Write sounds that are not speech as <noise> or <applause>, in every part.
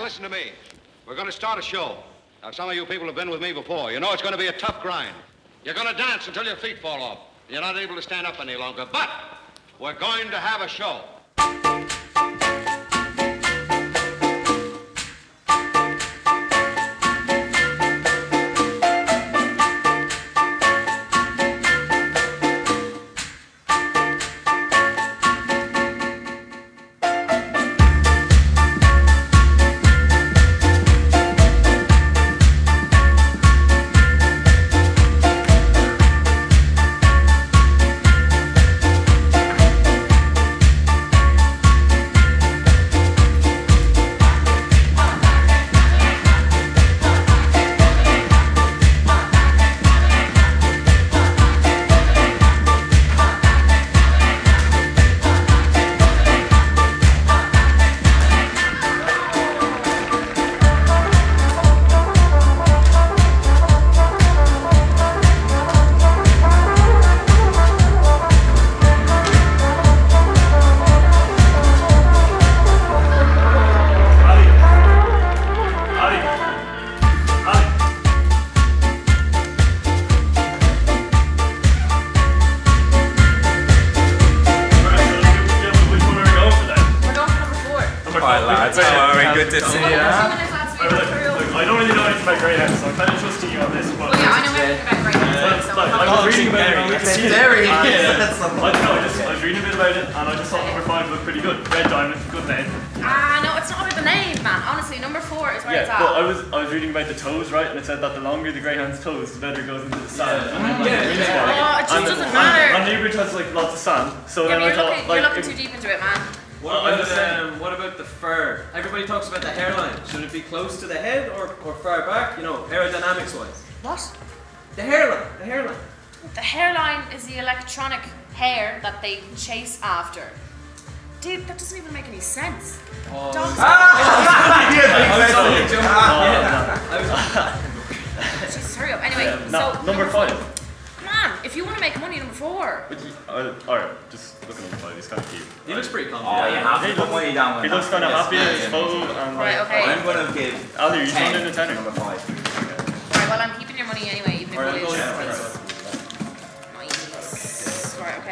Listen to me. We're going to start a show. Now, some of you people have been with me before. You know it's going to be a tough grind. You're going to dance until your feet fall off. You're not able to stand up any longer. But we're going to have a show. That they chase after. Dude, that doesn't even make any sense. Oh. Dogs. <laughs> <laughs> Just hurry up. Anyway, Um, no, so number five. Come on, if you want to make money, number four. But uh, Alright, just look at number five, he's kind of cute. He looks pretty Oh, confident. you have to put money down with He looks kind of happy in yeah, his yeah. photo and Right, like. okay. I'm gonna give Ali, you ten joined in the tenner. number five. Right, well, I'm keeping your money anyway, even if Alright, you I'll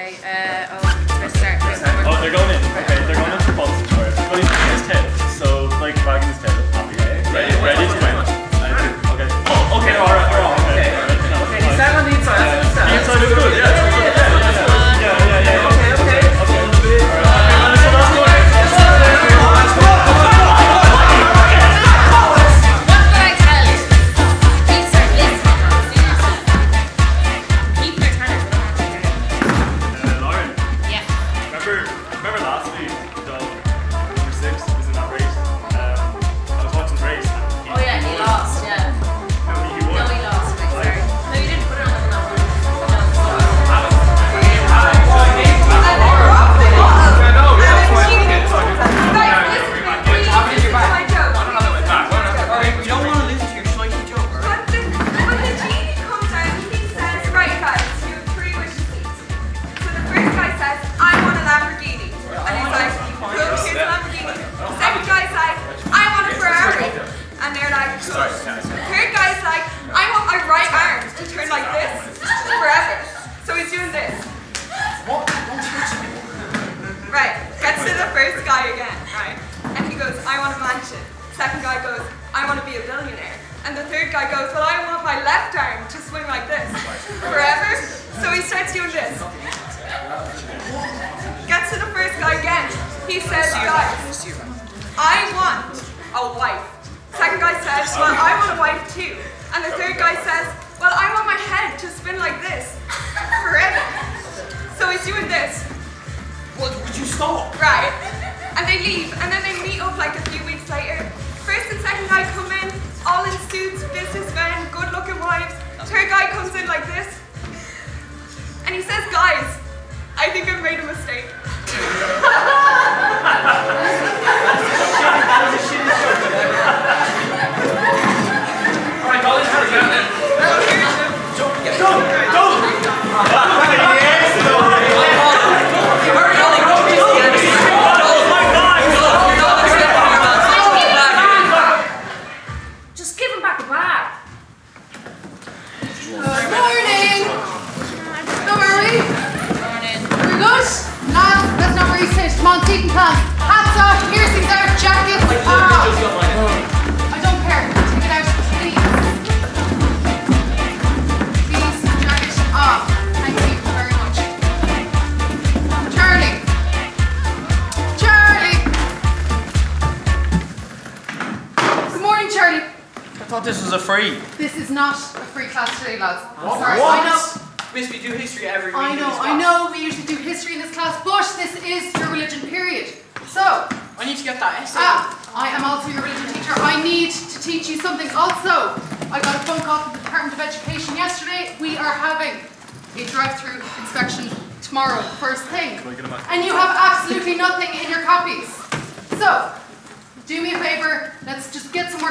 okay. Uh, oh, let's start. Where's number- Oh, they're going in. Okay, they're going in for pulse. Alright, everybody's in his tail. So, like, wagging his tail. Happy. Ready, ready to win. Okay. Oh, okay, alright, alright. Okay, alright. no, Okay, he's down on the inside. That's what The he's inside is good, yeah. Yeah, yeah,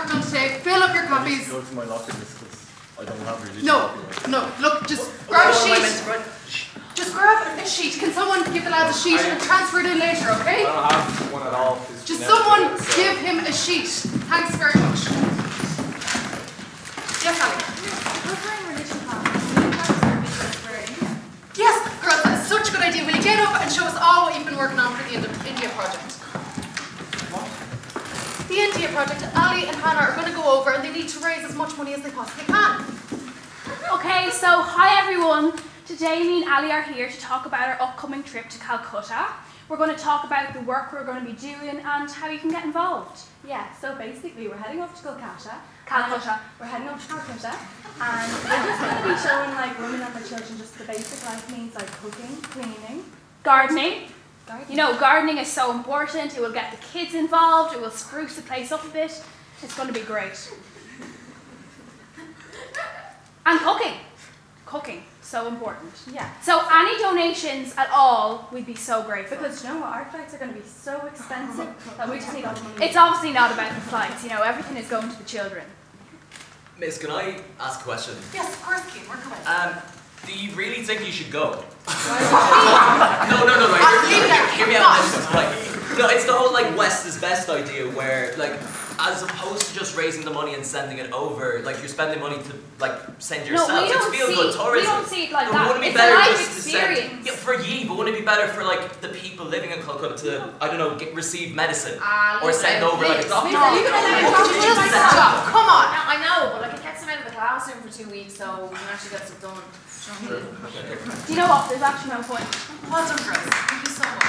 just get some work done today. Fill up your copies. Go to my locker just 'cause I don't have religion. No, no, look, just grab a What sheet. Just grab a sheet. Can someone give the lad a sheet and transfer it in later, okay? I don't have one at all. It's Just someone so- give him a sheet. Thanks very much. Yes, Ali. Yes, girls, that is such a good idea. Will you get up and show us all what you've been working on for the India project? The India project, Ali and Hannah are going to go over and they need to raise as much money as they possibly can. Okay, so hi everyone. Today me and Ali are here to talk about our upcoming trip to Calcutta. We're going to talk about the work we're going to be doing and how you can get involved. Yeah, so basically we're heading off to Calcutta. Calcutta. We're heading off to Calcutta and we're just going to be showing like women and their children just the basic life needs like cooking, cleaning, Gardening. Gardening. You know, gardening is so important. It will get the kids involved. It will spruce the place up a bit. It's going to be great. And cooking. Cooking, so important. Yeah. So any donations at all, we'd be so grateful. Because you know what, our flights are going to be so expensive that we just need all the money. It's obviously not about the flights, you know, everything is going to the children. Miss, can I ask a question? Yes, of course, Kate. Work away. Um, do you really think you should go? <laughs> no, no, no, no. Uh, Hear, leave hear, hear me out. on this. Like, no, it's the whole like West is best idea where like. As opposed to just raising the money and sending it over, like you're spending money to like send yourself. No, yourself. we it's don't feel see- good we don't see it like But that. Wouldn't it It's be a life just to send- yeah, for ye, but wouldn't it be better for like the people living in Calcutta to I don't know get receive medicine Ah, or send it. over like a Please, doctor? leave it. Leave it alone. Would you just? Come on. I know, but like it gets them out of the classroom for two weeks, so we can actually get stuff done. You know what? There's actually no point. Well done, girls. Thank you so much.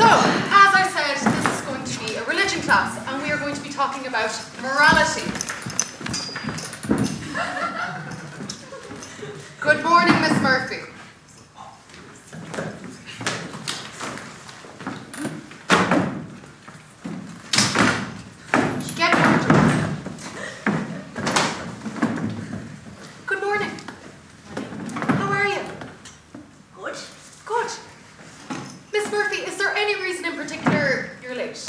So, as I said, this is going to be a religion class, and we are going to be talking about morality. Good morning, Miss Murphy. Get comfortable. Good morning. How are you? Good. Good. Miss Murphy, is there any reason in particular you're late?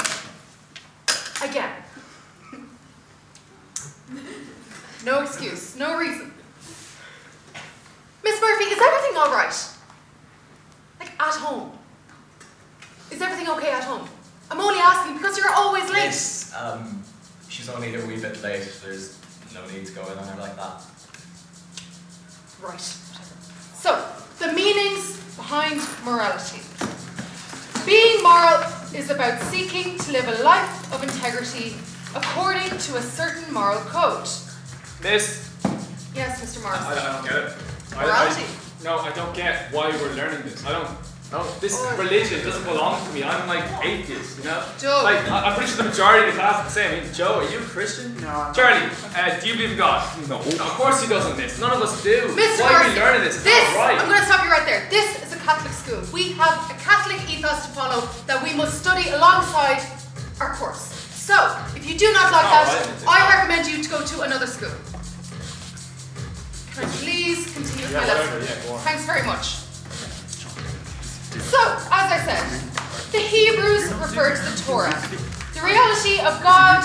Again. No excuse, no reason. Miss Murphy, is everything all right? Like at home? Is everything okay at home? I'm only asking because you're always late. Yes, um, she's only a wee bit late. There's no need to go in on her like that. Right. So, the meanings behind morality. Being moral is about seeking to live a life of integrity according to a certain moral code. Miss, Yes, Mr. I, I don't get it. I, Morality. I, no, I don't get why we're learning this. I don't. No, this Or- religion doesn't belong to me. I'm like atheist, you know. Joe. Like I, I'm pretty sure the majority of the class is the same. I mean, Joe, are you a Christian? No. Charlie, uh, do you believe in God? No. Of course he doesn't, Miss. None of us do. Mr. Why are we learning this? It's this, not right. I'm going to stop you right there. This is a Catholic school. We have a Catholic ethos to follow that we must study alongside our course. So, if you do not like that, I didn't say I that. recommend you to go to another school. Can I please continue Yeah, my lesson? yeah. Thanks very much. So, as I said, the Hebrews refer to the Torah, the reality of God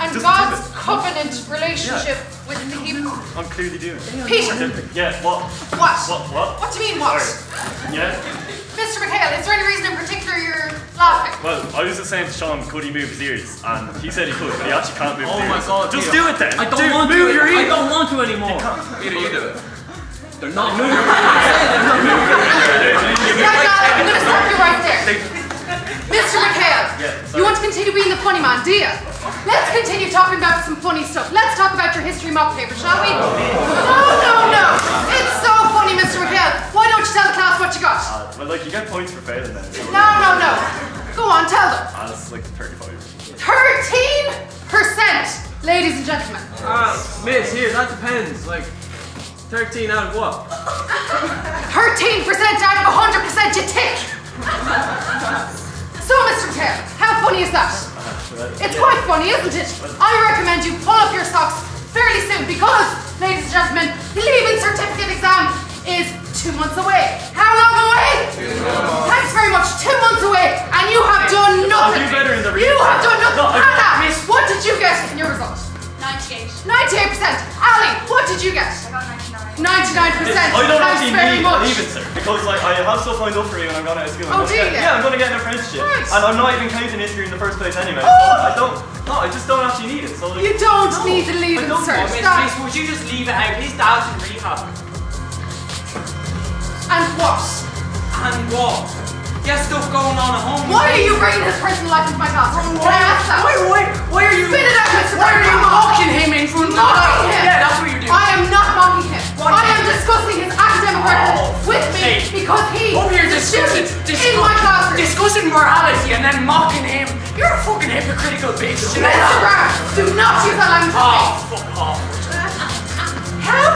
and God's covenant relationship with the Hebrews. I'm clearly doing it. Peter, Yeah, what? what? What? What? What do you mean, what? Sorry. Yeah? Mr. McHale, is there any reason in particular you're laughing? Well, I was just saying to Sean, could he move his ears? And he said he could, but he actually can't move Oh his my god. Just Peter. do it then. I don't Dude, want move to. your ears. I don't want to anymore. Peter, you do it. They're not moving. Right <laughs> now, I'm going to stop you right there. Mr. McHale, Yeah, you want to continue being the funny man, do you? Let's continue talking about some funny stuff. Let's talk about your history mock paper, shall we? Oh. No, no, no. It's Why tell the class what you got? Uh, well, like, you get points for failing then. No, no, no. Go on, tell them. Ah, that's like 35. 35! Ladies and gentlemen, Ah, miss, here, that depends. Like, 13 out of what? 13% out of 100% you tick! So, Mr. Taylor, how funny is that? It's quite funny, isn't it? I recommend you pull up your socks fairly soon because, ladies and gentlemen, the leaving certificate exam is two months away. How long away? Thanks very much. Two months away, and you have done I'll nothing. do better in the You have done nothing. No, I- Hannah, what did you get in your results? 98. 98%. Ali, what did you get? I got 99. 99%. I don't Thanks actually very need much. Even, sir, because like I have stuff lined up for you and I'm gonna school. I'm Oh, gonna do get, you? Yeah, I'm gonna get an apprenticeship. Right. And I'm not even counting history in the first place anyway. Oh. So I don't no, I just don't actually need it. So like, You don't no, need the I leaving don't. cert. Oh, miss, That- would you just leave it out? His dad's in rehab. And what? And what? Has stuff going on at home. Why are you bringing his personal life into my classroom? Can I ask that? Why, why, why are you... Spit it out, Mr. Why are you mocking him in front of him? Yeah, that's what you're doing. I am not mocking him. What? I am discussing his academic record Oh, with me hey. because he Over here is a discussing, in my classroom. discussing morality and then mocking him. You're a fucking hypocritical bitch. Mr. Brown, do not use that language Oh, fuck off. How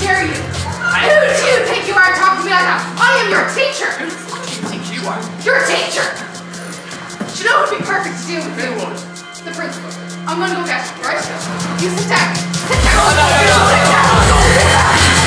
dare you? Who do you think you are talking to me like that? I am your teacher. Who the fuck do you think you are? Your teacher. You know what would be perfect to deal with you? The principal. I'm gonna go get him, right? You sit down. Sit down. Come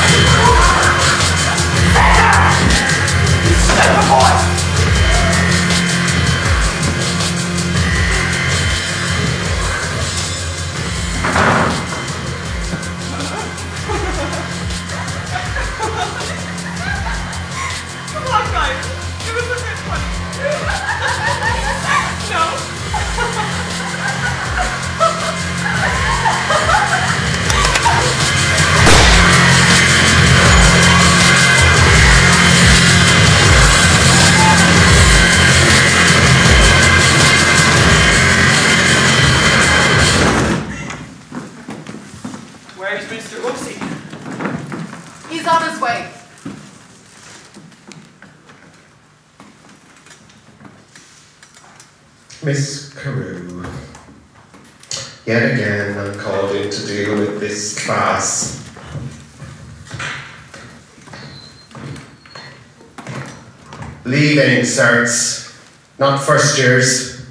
class. Leaving certs, not first years.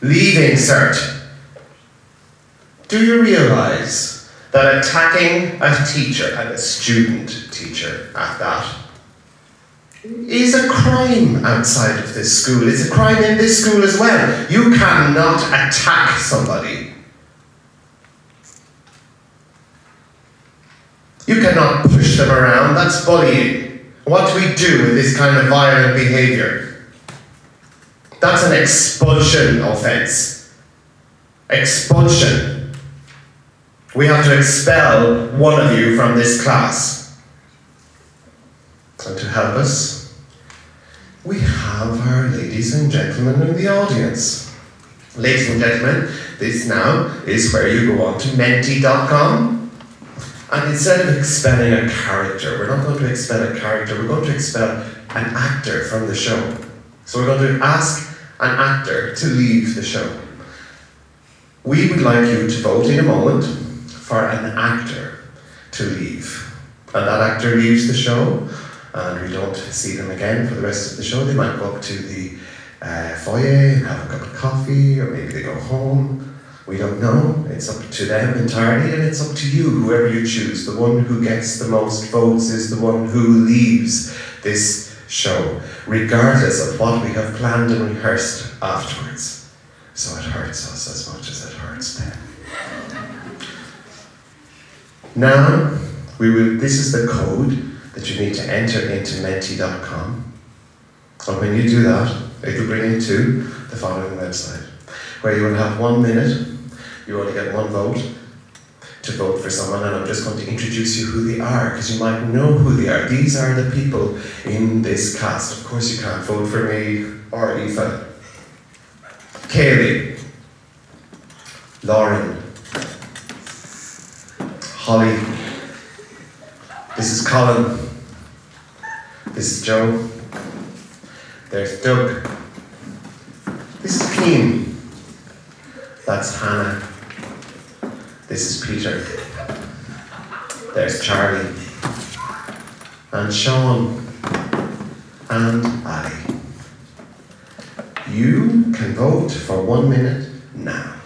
Leaving cert. Do you realize that attacking a teacher and a student teacher at that is a crime outside of this school. It's a crime in this school as well. You cannot attack somebody. You cannot push them around. That's bullying. What do we do with this kind of violent behaviour? That's an expulsion offence. Expulsion. We have to expel one of you from this class. And to help us, we have our ladies and gentlemen in the audience. Ladies and gentlemen, this now is where you go on to menti.com. And instead of expelling a character, we're not going to expel a character, we're going to expel an actor from the show. So we're going to ask an actor to leave the show. We would like you to vote in a moment for an actor to leave. And that actor leaves the show, and we don't see them again for the rest of the show. They might go up to the uh, foyer and have a cup of coffee, or maybe they go home. We don't know. It's up to them entirely, and it's up to you, whoever you choose. The one who gets the most votes is the one who leaves this show, regardless of what we have planned and rehearsed afterwards. So it hurts us as much as it hurts them. Now, we will, this is the code that you need to enter into menti.com. And when you do that, it will bring you to the following website, where you will have one minute, you only get one vote, to vote for someone, and I'm just going to introduce you who they are, because you might know who they are. These are the people in this cast. Of course, you can't vote for me or Aoife. Kayleigh, Lauren, Hollie, this is Colin, this is Joe, there's Doug, this is Cian, that's Hannah, This is Peter. There's Charlie. And Sean. And Ali. You can vote for one minute now.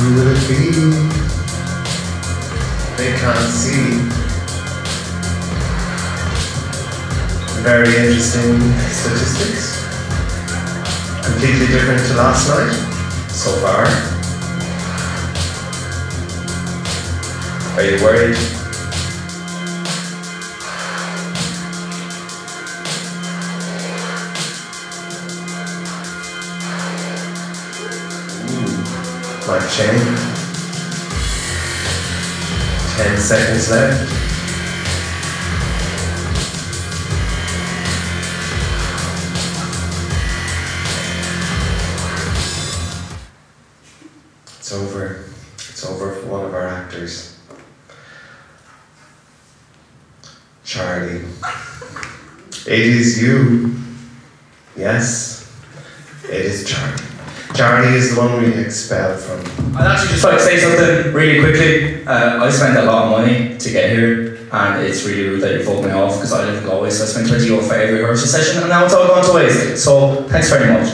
Will be? They can't see. Very interesting statistics. Completely different to last night, so far. Are you worried? Mic check. Ten seconds left. It's over. It's over for one of our actors. Charlie. <laughs> It is you. Yes, it is Charlie. Charlie is the one we expelled from. I'd actually just like to say something really quickly. Uh, I spent a lot of money to get here, and it's really rude that you fobbed me off because I live in Galway, so I spent 20 euro for every rehearsal session, and now it's all gone to waste. So, thanks very much.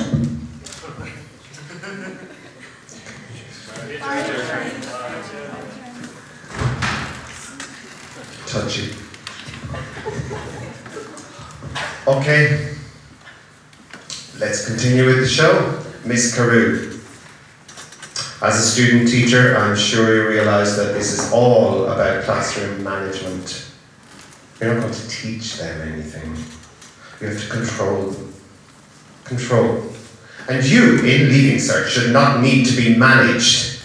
Touchy. Okay. Let's continue with the show. Miss Carew. As a student teacher, I'm sure you realise that this is all about classroom management. You're not going to teach them anything. You have to control them. Control. And you, in Leaving Cert, should not need to be managed.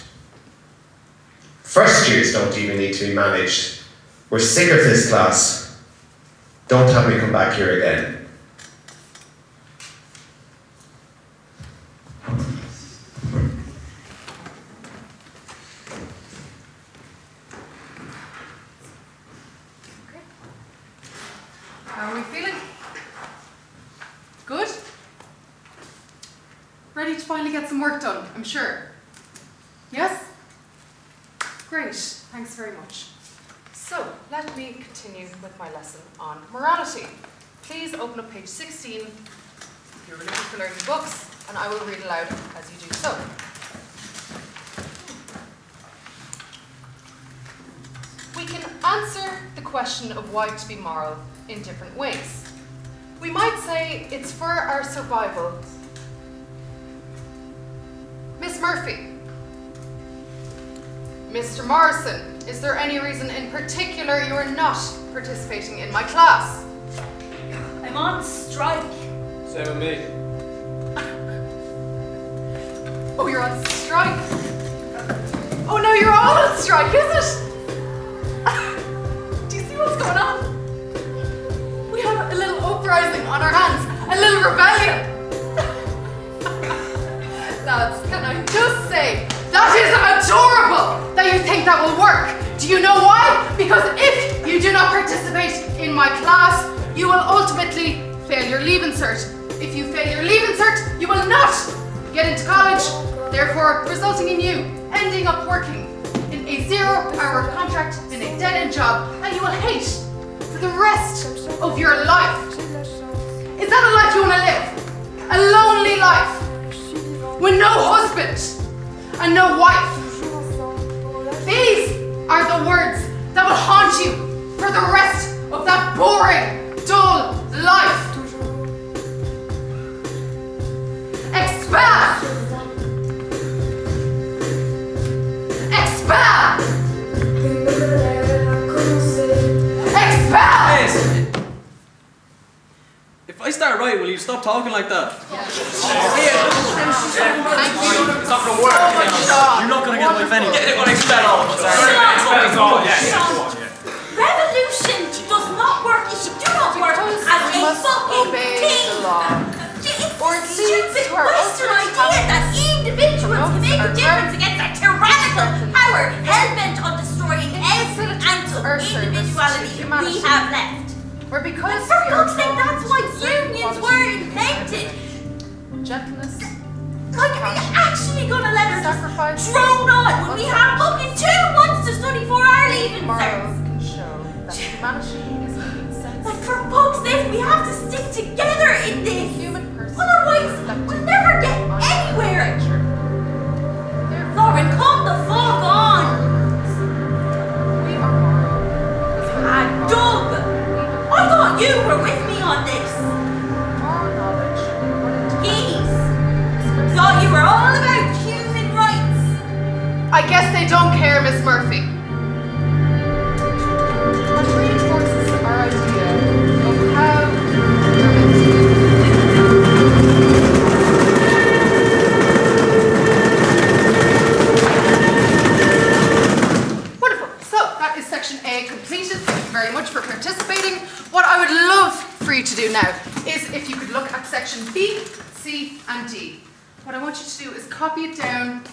First years don't even need to be managed. We're sick of this class. Don't have me come back here again. How are we feeling? Good? Ready to finally get some work done, I'm sure. Yes? Great, thanks very much. So, let me continue with my lesson on morality. Please open up page 16 if you're looking for learning books, and I will read aloud as you do so. We can answer the question of why to be moral in different ways. We might say it's for our survival. Miss Murphy. Mr. Morrison, is there any reason in particular you are not participating in my class? I'm on strike. Same with me. Oh, you're on strike. Oh no, you're all on strike, is it? Do you see what's going on? We have a little uprising on our hands, a little rebellion. <laughs> Lads, can I just say, that is adorable that you think that will work. Do you know why? Because if you do not participate in my class, you will ultimately fail your leaving cert. If you fail your leaving cert, you will not get into college, therefore resulting in you ending up working in a zero-hour contract in a dead-end job, and you will hate for the rest of your life. Is that a life you want to live? A lonely life with no husband and no wife. These are the words that will haunt you for the rest of that boring, dull life. Right, will you stop talking like that? It's not gonna work. You're not gonna get my penny. They're gonna expel all of us. Expel us all, yeah. Revolution does not work if you do not work as a fucking team. It's a stupid Western idea that individuals can make a difference against a are hell-bent on destroying every ounce of individuality we have left. We're because For we are fuck's sake, that's why unions were invented. Gentleness. Like, are you actually gonna let us just drone on when we have fucking two months to study for our leaving certs? can show that humanity is. Like, for fuck's sake, we have to stick together in this. Human person. Otherwise, we'll never I guess they don't care, Miss Murphy. What reinforces our idea of how we're meant to live. Wonderful. So that is section A completed. Thank you very much for participating. What I would love for you to do now is if you could look at section B, C, and D. What I want you to do is copy it down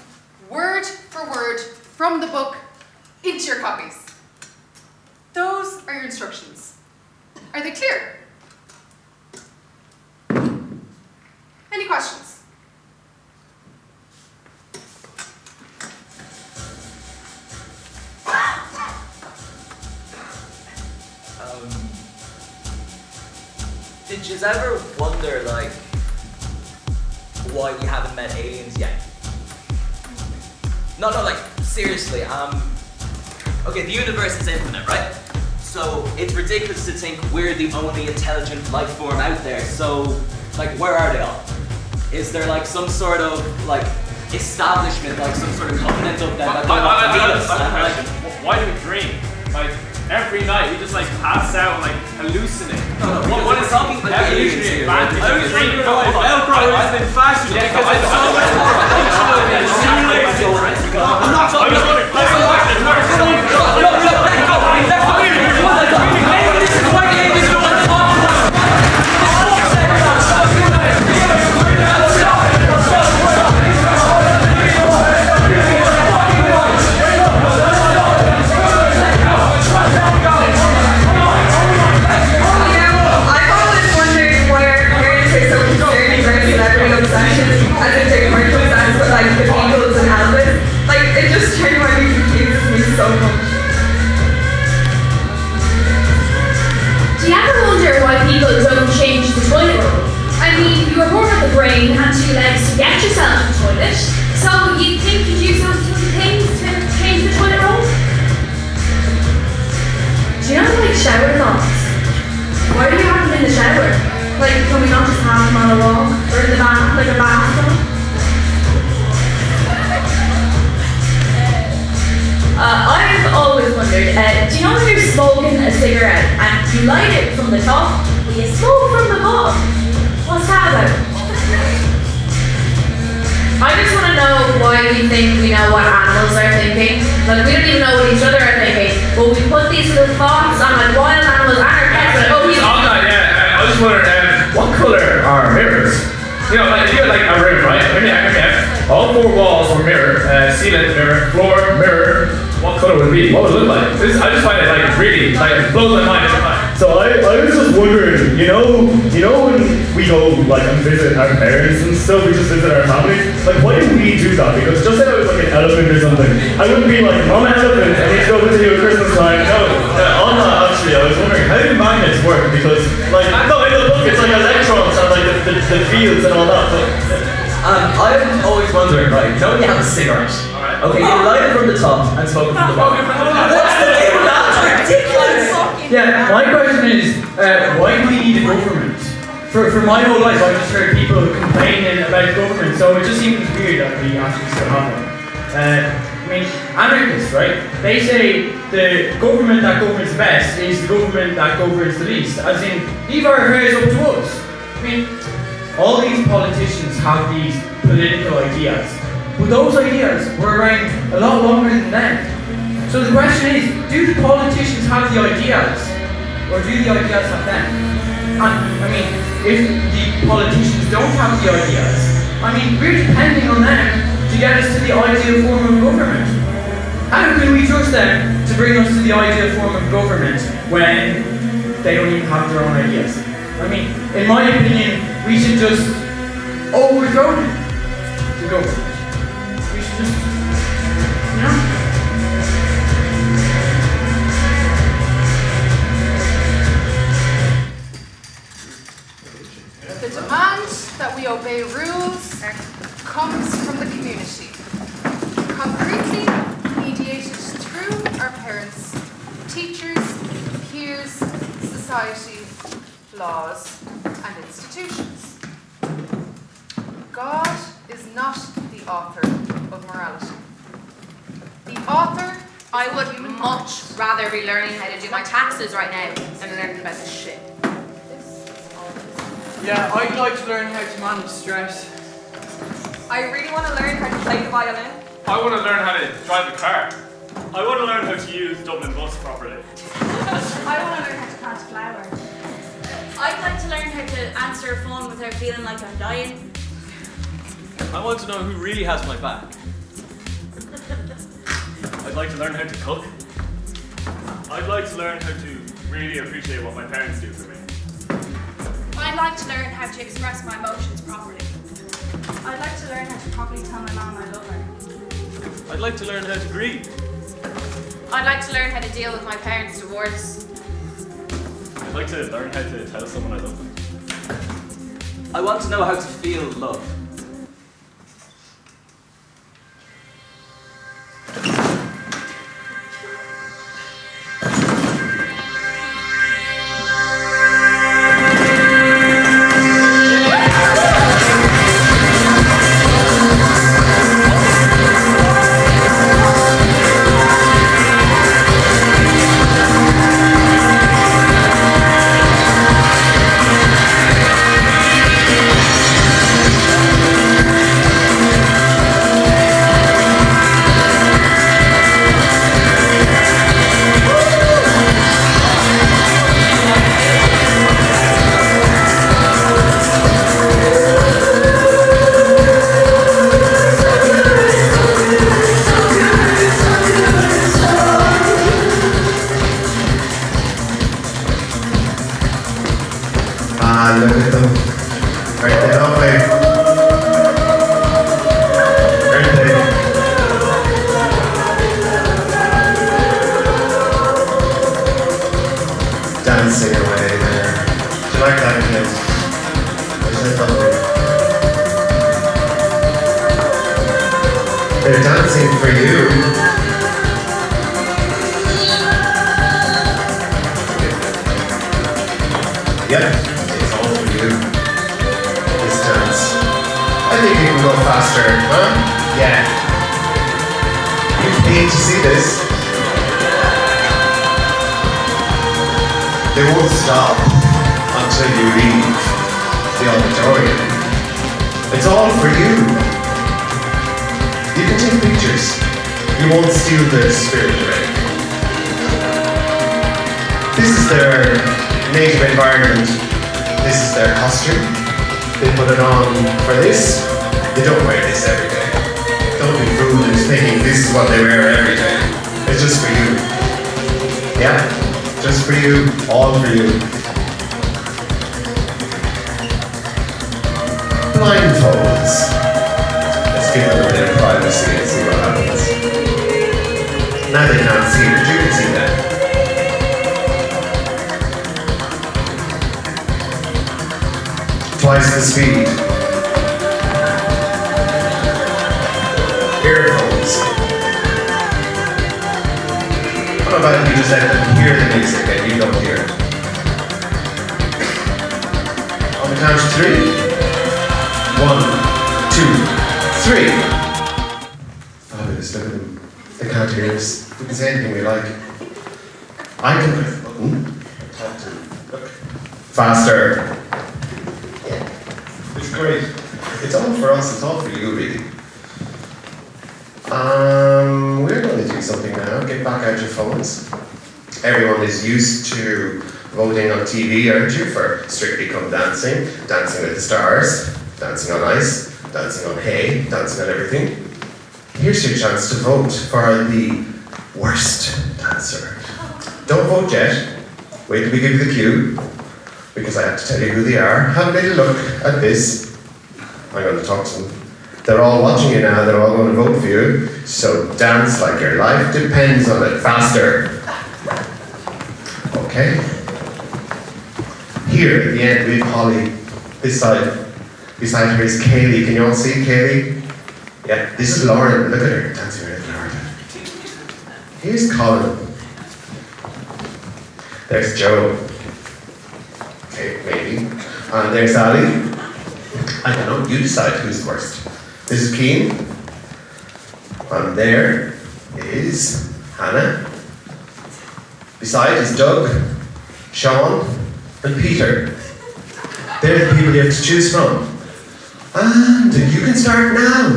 word for word from the book into your copies. Those are your instructions. Are they clear? Any questions? Um, did you ever wonder, like, why we haven't met aliens yet? No, no, like, seriously, um, okay, the universe is infinite, right? So, it's ridiculous to think we're the only intelligent life form out there, so, like, where are they all? Is there, like, some sort of, like, establishment, like, some sort of covenant of them that I, they I, want I, to I, I. I And, like, question. Why do we dream? Like every night we just like pass out like hallucinate. No, no, what, what is talking about evolutionary. Advantage I was why Velcro has been fashioned. Yeah, because it's so much more functional than. I'm not talking about shower thoughts? Why do you have them in the shower? Like, can we not just have them on a walk or in the bath, like a bathtub? Uh, I've always wondered, uh, do you know when you're smoking a cigarette and you light it from the top, you smoke from the bottom? What's that about? I just want to know why we think we know what animals are thinking. Like, we don't even know what each other are thinking, but we put these little thoughts on like wild animals and our pets, like, oh, he's Oh, no, yeah, I was wondering, um, what color are mirrors? You know, like, if you had like a room, right? Maybe I can All four walls were mirror, uh, ceiling mirror, floor mirror. What color would it be? What would it look like? This, I just find it like really, like, blows my mind. So I, I was just wondering, you know, you know when we go like and visit our parents and stuff, we just visit our families. Like, why do we do that? Because just say I was like an elephant or something, I wouldn't be like, I'm an elephant. I need to go visit you at Christmas time. No, uh, on that actually, I was wondering how do magnets work? Because like, no, in the book it's like electrons and like the, the, the fields and all that. But, Um, I'm always wondering, right? Don't when you have a cigarette? Okay, you light it from the top and smoke it from the bottom. <laughs> What's the Yeah, my question is, uh, why do we need a government? For, for my whole life, I've just heard people complaining about government, so it just seems weird that we actually still have one. Uh, I mean, anarchists, right? They say the government that governs best is the government that governs the least. As in, leave our affairs up to us. I mean, all these politicians have these political ideas, but those ideas were around a lot longer than them. So the question is, do the politicians have the ideas, or do the ideas have them? And I mean, if the politicians don't have the ideas, I mean, we're depending on them to get us to the ideal form of government. How can we trust them to bring us to the ideal form of government when they don't even have their own ideas? I mean, in my opinion, we should just overthrow them, the government. We should just, you know? Obey rules comes from the community. Concretely mediated through our parents, teachers, peers, society, laws, and institutions. God is not the author of morality. The author I would much rather be learning how to do my taxes right now than learning about this shit. Uh, yeah, I'd like to learn how to manage stress. I really want to learn how to play the violin. I want to learn how to drive a car. I want to learn how to use Dublin bus properly. <laughs> I want to learn how to plant a flower. I'd like to learn how to answer a phone without feeling like I'm dying. I want to know who really has my back. <laughs> I'd like to learn how to cook. I'd like to learn how to really appreciate what my parents do for me. I'd like to learn how to express my emotions properly. I'd like to learn how to properly tell my mom I love her. I'd like to learn how to grieve. I'd like to learn how to deal with my parents' divorce. I'd like to learn how to tell someone I love them. I want to know how to feel love. Stop until you leave the auditorium. It's all for you. You can take pictures. You won't steal their spirit away. This is their native environment. This is their costume. They put it on for this. They don't wear this every day. Don't be foolish thinking this is what they wear every day. It's just for you. Yeah, just for you, all for you. Blindfolds. Let's give them a bit of privacy and see what happens. Now they can't see, but you can see them. twice the speed. If you just them hear the music and you don't hear it? On the count of three. One, two, three. Fabulous, look at them. They can't hear us. We can say anything we like. I can press the button. Talk to them. Look. Faster. It's great. It's all for us, it's all for you, really. Um, something now. Get back out your phones. Everyone is used to voting on TV, aren't you, for Strictly Come Dancing, Dancing with the Stars, Dancing on Ice, Dancing on Hay, Dancing on Everything. Here's your chance to vote for the worst dancer. Don't vote yet. Wait till we give you the cue, because I have to tell you who they are. Have a little look at this. I'm going to talk to them. They're all watching you now, they're all going to vote for you. So dance like your life depends on it. Faster. Okay? Here at the end, we have Hollie. This side. Beside her is Kayleigh. Can you all see Kayleigh? Yeah, this is Lauren. Look at her dancing around heart. Here's Colin. There's Joe. Okay, maybe. And there's Ali. I don't know, you decide who's worst. This is Cian. And there is Hannah. Beside is Doug, Sean, and Peter. They're the people you have to choose from. And you can start now.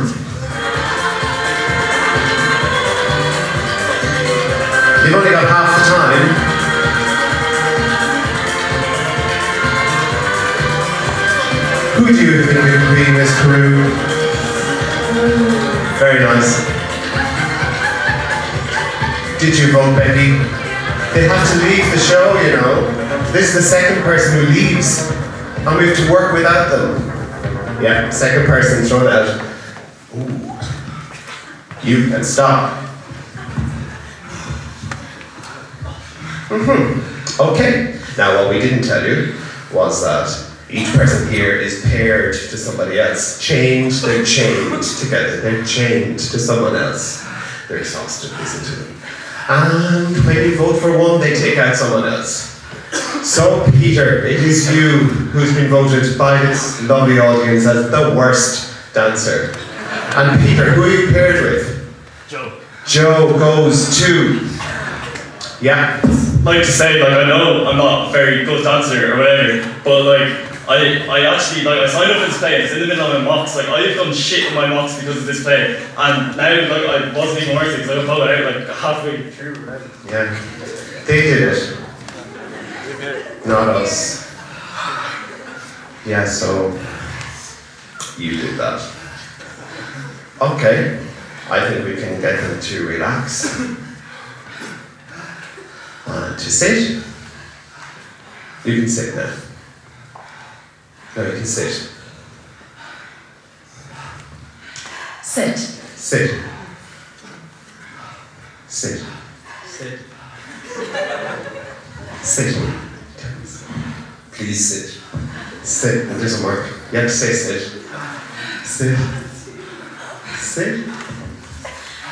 You've only got half the time. Who do you think would be Miss Carew? Very nice. Did you vote Becky? They have to leave the show, you know. This is the second person who leaves. And we have to work without them. Yeah, second person thrown out. Ooh. You can stop. Mm-hmm. Okay. Now, what we didn't tell you was that each person here is paired to somebody else. Chained, they're chained together. They're chained to someone else. They're exhausted, listen to them. And when you vote for one, they take out someone else. So, Peter, it is you who's been voted by this lovely audience as the worst dancer. And Peter, who are you paired with? Joe. Joe goes to. Yeah. like to say, like I know I'm not a very good dancer or whatever, but like I, I actually like I signed up for this play. It's in the middle of my mocks. Like I've done shit in my mocks because of this play, and now like I wasn't even worth it because I pulled it out like halfway through. Yeah. They did it. Not us. Yeah, so you did that. Okay. I think we can get them to relax. And to sit. You can sit now. No, you can sit. Sit. Sit. Sit. Sit. Sit. Please sit. Sit. It doesn't work. You have to say sit. Sit. Sit.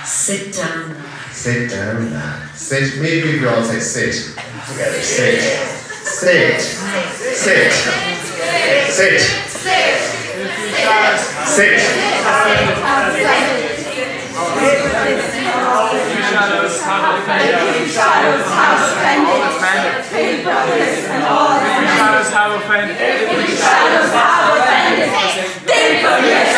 Sit down. Sit down. Sit. Maybe we all say sit together. Sit. Sit. Sit. Sit. Sit. Shadows have offended. Shadows have offended. Shadows have offended. Shadows have offended. Think of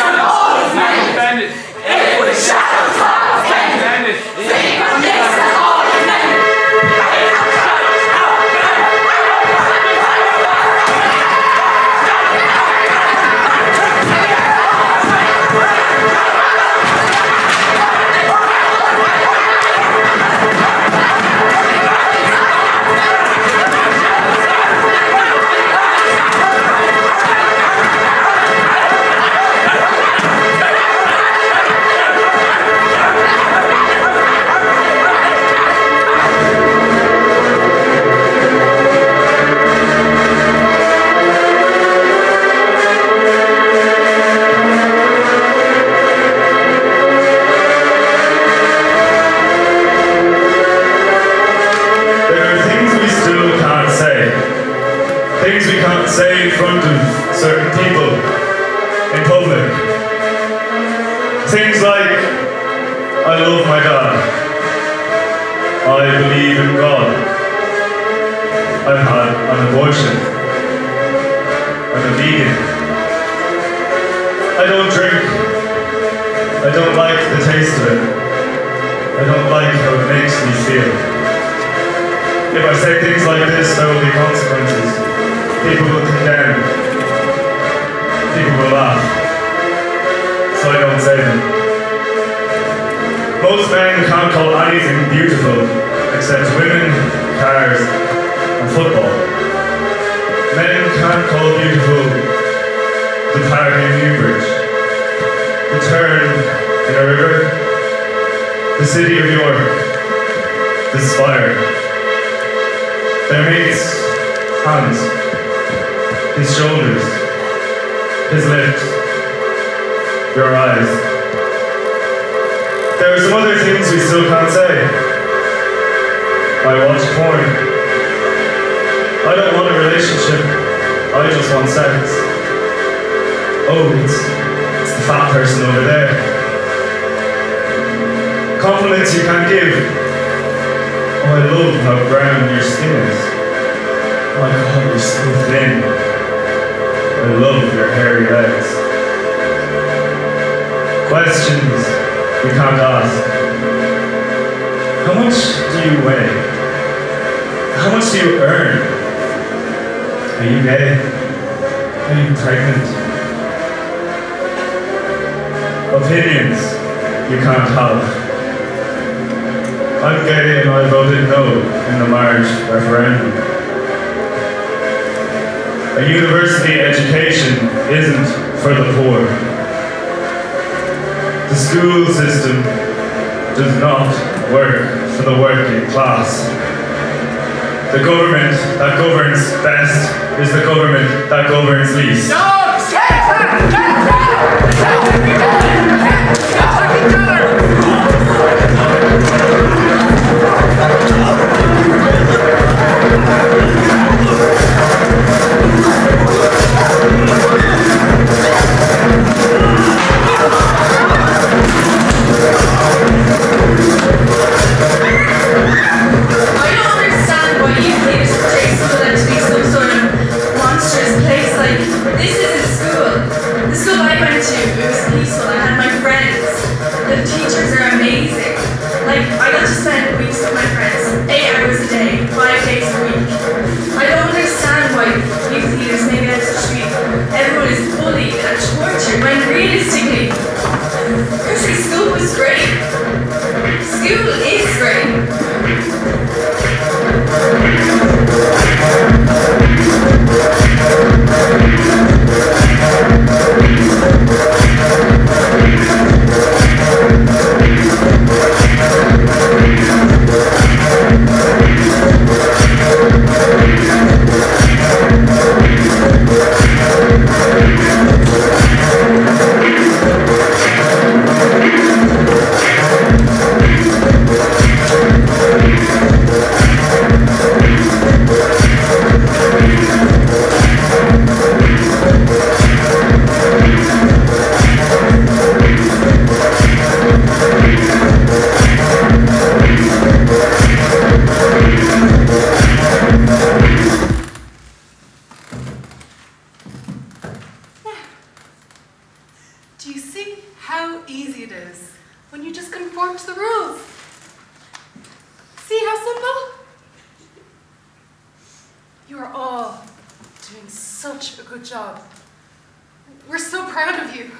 don't like the taste of it. I don't like how it makes me feel. If I say things like this, there will be consequences. People will condemn. People will laugh. So I don't say them. Most men can't call anything beautiful except women, cars, and football. Men can't call beautiful the park in Newbridge, the turn in a river, the city of York, this fire. Their mates' hands, his shoulders, his lips, your eyes. There are some other things we still can't say. I watch porn. I don't want a relationship. I just want sex. Oh, it's, it's the fat person over there. Compliments you can't give. Oh, I love how brown your skin is. Oh my god, you're so thin. I love your hairy legs. Questions you can't ask. How much do you weigh? How much do you earn? Are you gay? Are you pregnant? Opinions you can't have. I'm and I voted no in the marriage referendum. A university education isn't for the poor. The school system does not work for the working class. The government that governs best is the government that governs least. I The school I went to it was peaceful. I had my friends. The teachers are amazing. Like, I got to spend weeks with my friends, eight hours tortured when realistically, nursery school was great. You are all doing such a good job. We're so proud of you.